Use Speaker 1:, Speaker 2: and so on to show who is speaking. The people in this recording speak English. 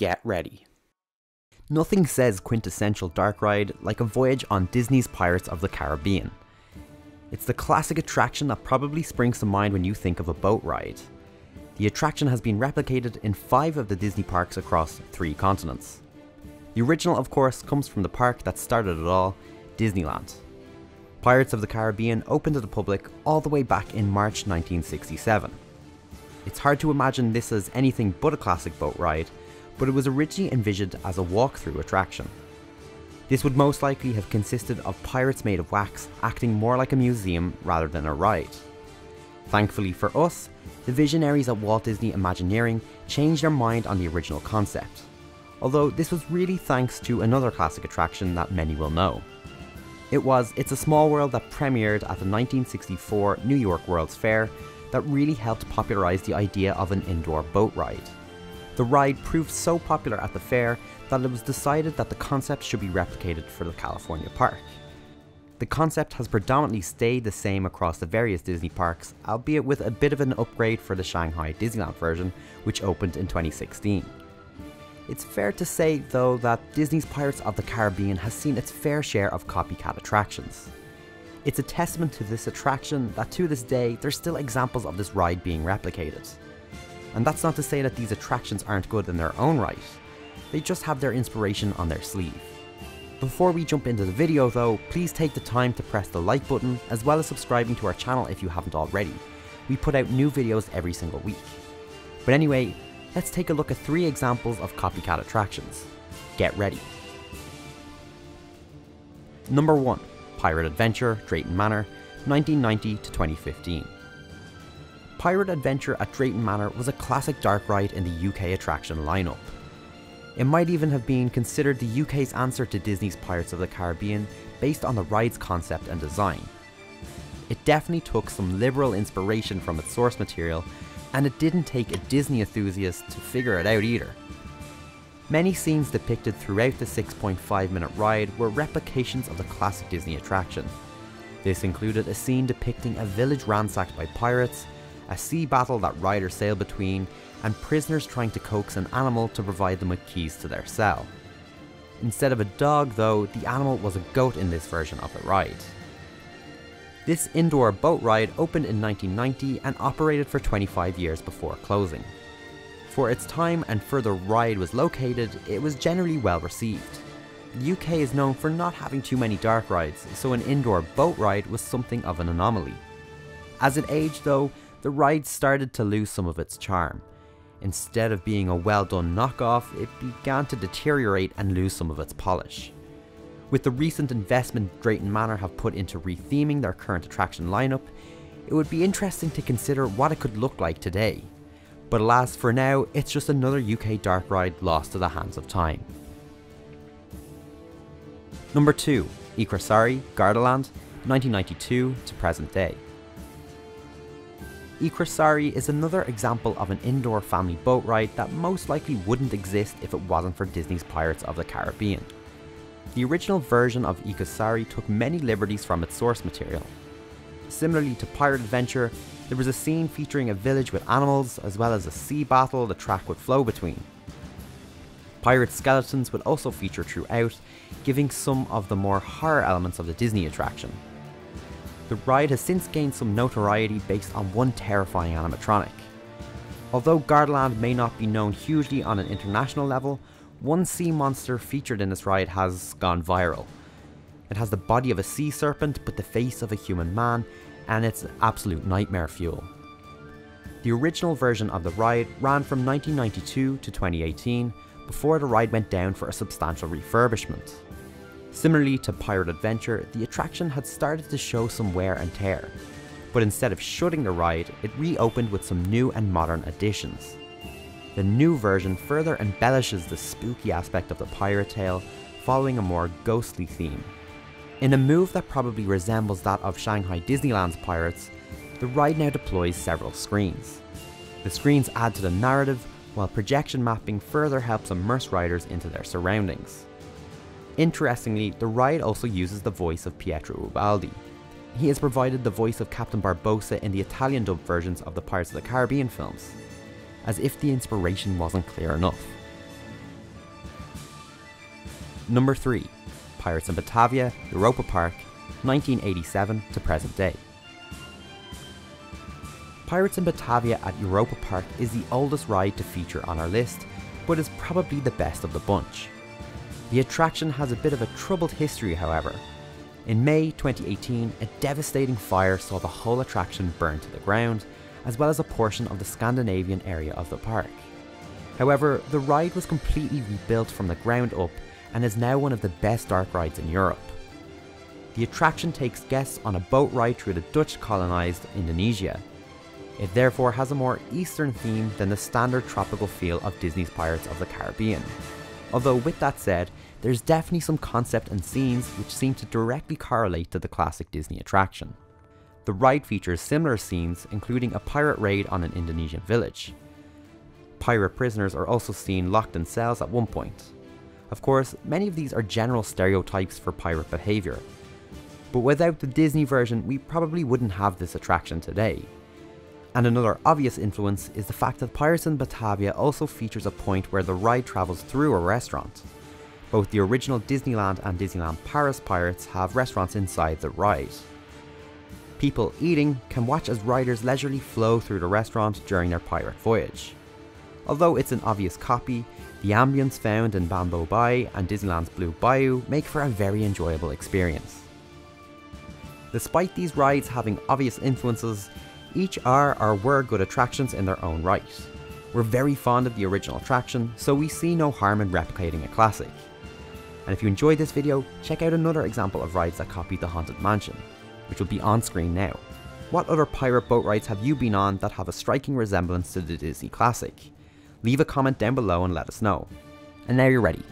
Speaker 1: get ready. Nothing says quintessential dark ride like a voyage on Disney's Pirates of the Caribbean. It's the classic attraction that probably springs to mind when you think of a boat ride. The attraction has been replicated in five of the Disney parks across three continents. The original, of course, comes from the park that started it all, Disneyland. Pirates of the Caribbean opened to the public all the way back in March 1967. It's hard to imagine this as anything but a classic boat ride, but it was originally envisioned as a walk-through attraction. This would most likely have consisted of pirates made of wax acting more like a museum rather than a ride. Thankfully for us, the visionaries at Walt Disney Imagineering changed their mind on the original concept, although this was really thanks to another classic attraction that many will know. It was It's a Small World that premiered at the 1964 New York World's Fair that really helped popularise the idea of an indoor boat ride. The ride proved so popular at the fair that it was decided that the concept should be replicated for the California park. The concept has predominantly stayed the same across the various Disney parks, albeit with a bit of an upgrade for the Shanghai Disneyland version, which opened in 2016. It's fair to say, though, that Disney's Pirates of the Caribbean has seen its fair share of copycat attractions. It's a testament to this attraction that to this day, there's still examples of this ride being replicated. And that's not to say that these attractions aren't good in their own right, they just have their inspiration on their sleeve. Before we jump into the video though, please take the time to press the like button as well as subscribing to our channel if you haven't already. We put out new videos every single week. But anyway, let's take a look at three examples of copycat attractions. Get ready. Number 1. Pirate Adventure, Drayton Manor, 1990 to 2015. Pirate Adventure at Drayton Manor was a classic dark ride in the UK attraction lineup. It might even have been considered the UK's answer to Disney's Pirates of the Caribbean based on the ride's concept and design. It definitely took some liberal inspiration from its source material, and it didn't take a Disney enthusiast to figure it out either. Many scenes depicted throughout the 6.5 minute ride were replications of the classic Disney attraction. This included a scene depicting a village ransacked by pirates, a sea battle that riders sail between, and prisoners trying to coax an animal to provide them with keys to their cell. Instead of a dog though, the animal was a goat in this version of the ride. This indoor boat ride opened in 1990 and operated for 25 years before closing. For its time and further the ride was located, it was generally well received. The UK is known for not having too many dark rides, so an indoor boat ride was something of an anomaly. As it aged though, the ride started to lose some of its charm. Instead of being a well done knockoff, it began to deteriorate and lose some of its polish. With the recent investment Drayton Manor have put into retheming their current attraction lineup, it would be interesting to consider what it could look like today. But alas, for now, it's just another UK dark ride lost to the hands of time. Number 2. I Corsari, Gardaland, 1992 to present day. I Corsari is another example of an indoor family boat ride that most likely wouldn't exist if it wasn't for Disney's Pirates of the Caribbean. The original version of I Corsari took many liberties from its source material. Similarly to Pirate Adventure, there was a scene featuring a village with animals, as well as a sea battle the track would flow between. Pirate skeletons would also feature throughout, giving some of the more horror elements of the Disney attraction. The ride has since gained some notoriety based on one terrifying animatronic. Although Gardaland may not be known hugely on an international level, one sea monster featured in this ride has gone viral. It has the body of a sea serpent but the face of a human man, and it's absolute nightmare fuel. The original version of the ride ran from 1992 to 2018 before the ride went down for a substantial refurbishment. Similarly to Pirate Adventure, the attraction had started to show some wear and tear, but instead of shutting the ride, it reopened with some new and modern additions. The new version further embellishes the spooky aspect of the pirate tale, following a more ghostly theme. In a move that probably resembles that of Shanghai Disneyland's Pirates, the ride now deploys several screens. The screens add to the narrative, while projection mapping further helps immerse riders into their surroundings. Interestingly, the ride also uses the voice of Pietro Ubaldi. He has provided the voice of Captain Barbossa in the Italian dub versions of the Pirates of the Caribbean films, as if the inspiration wasn't clear enough. Number 3. Pirates in Batavia, Europa Park, 1987 to present day. Pirates in Batavia at Europa Park is the oldest ride to feature on our list, but is probably the best of the bunch. The attraction has a bit of a troubled history however. In May 2018, a devastating fire saw the whole attraction burn to the ground, as well as a portion of the Scandinavian area of the park. However, the ride was completely rebuilt from the ground up and is now one of the best dark rides in Europe. The attraction takes guests on a boat ride through the Dutch colonised Indonesia, it therefore has a more eastern theme than the standard tropical feel of Disney's Pirates of the Caribbean. Although with that said, there's definitely some concept and scenes which seem to directly correlate to the classic Disney attraction. The ride features similar scenes, including a pirate raid on an Indonesian village. Pirate prisoners are also seen locked in cells at one point. Of course, many of these are general stereotypes for pirate behaviour. But without the Disney version, we probably wouldn't have this attraction today. And another obvious influence is the fact that Pirates in Batavia also features a point where the ride travels through a restaurant. Both the original Disneyland and Disneyland Paris Pirates have restaurants inside the ride. People eating can watch as riders leisurely flow through the restaurant during their pirate voyage. Although it's an obvious copy, the ambience found in Bamboo Bay and Disneyland's Blue Bayou make for a very enjoyable experience. Despite these rides having obvious influences, each are or were good attractions in their own right. We're very fond of the original attraction, so we see no harm in replicating a classic. And if you enjoyed this video, check out another example of rides that copied the Haunted Mansion, which will be on screen now. What other pirate boat rides have you been on that have a striking resemblance to the Disney classic? Leave a comment down below and let us know. And now you're ready.